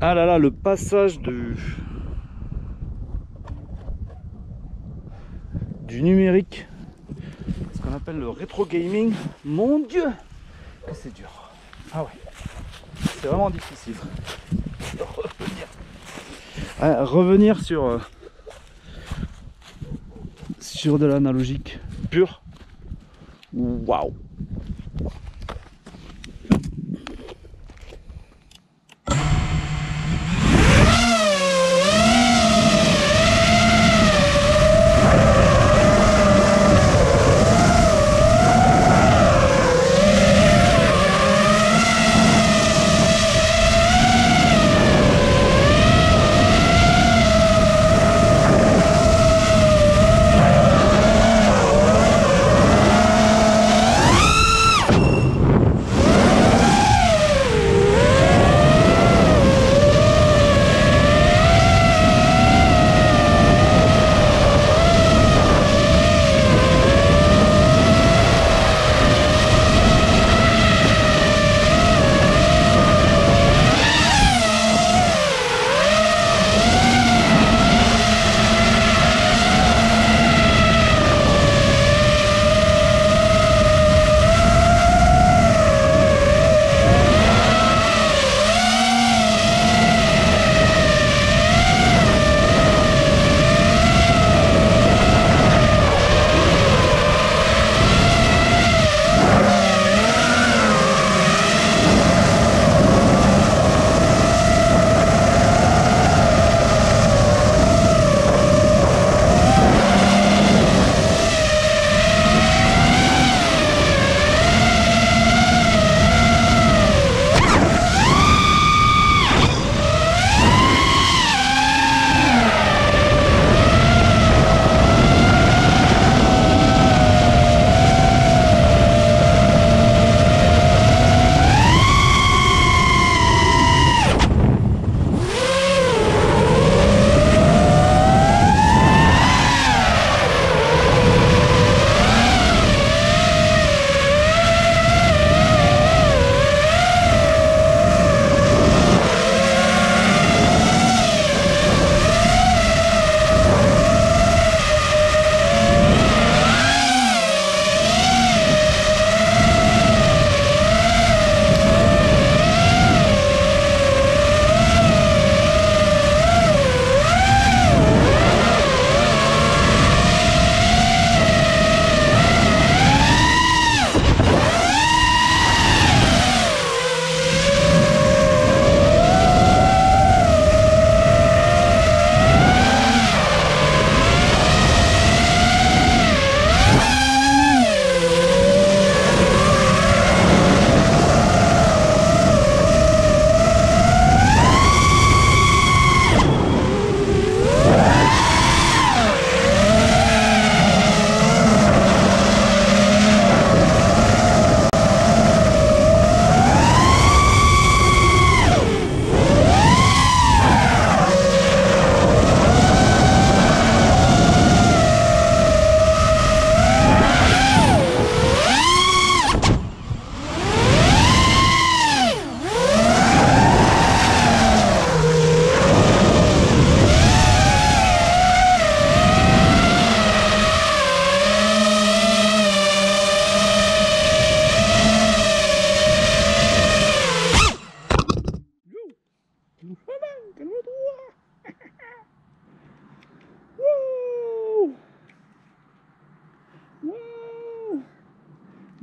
Ah là là, le passage du... du numérique, ce qu'on appelle le rétro gaming, mon dieu, c'est dur. Ah ouais, c'est vraiment difficile. Ah, revenir sur euh, sur de l'analogique pur. Waouh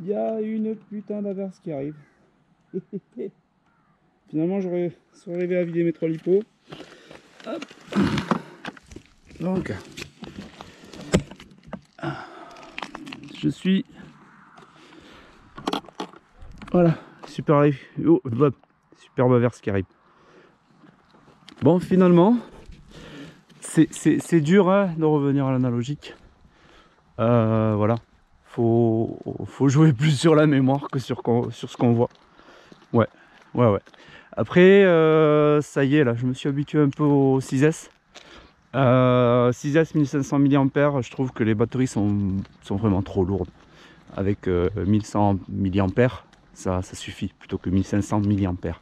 Il y a une putain d'averse qui arrive. Finalement, j'aurais arrivé à vider mes trois lipos. Donc, je suis. Voilà, super. Oh, bah, superbe averse qui arrive. Bon, finalement, c'est dur hein, de revenir à l'analogique. Euh, voilà, faut, faut jouer plus sur la mémoire que sur, sur ce qu'on voit. Ouais, ouais, ouais. Après, euh, ça y est, là, je me suis habitué un peu au 6S. Euh, 6S 1500 mAh, je trouve que les batteries sont, vraiment trop lourdes. Avec euh, 1100 mAh, ça, ça suffit, plutôt que 1500 mAh.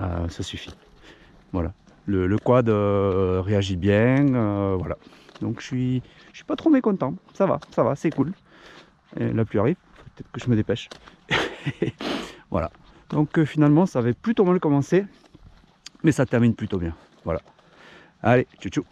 Euh, ça suffit. Voilà. Le, le quad euh, réagit bien. euh, voilà. Donc je suis, je suis pas trop mécontent. Ça va, ça va, c'est cool. La pluie arrive. Peut-être que je me dépêche. voilà. Donc euh, finalement, ça avait plutôt mal commencé. Mais ça termine plutôt bien. Voilà. Allez, tchou tchou.